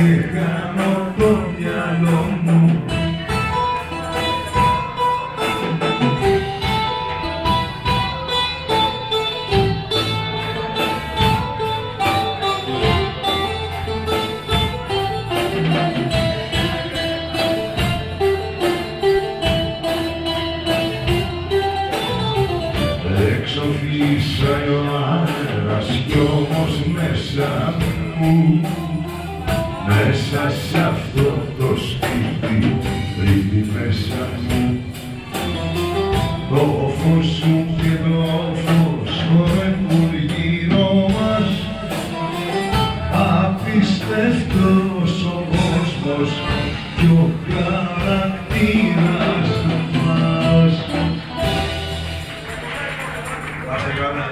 και κάνω το μυαλό μου Έξω φύσαει ο αέρας κι όμως μέσα μου μέσα σε αυτό το σπίτι βρήκε μέσα. Μου Ο φως σου και το φως χορεύουν γύρω μας. Απίστευτος ο κόσμος κι ο χαρακτήρας μας. Πάστε καλά.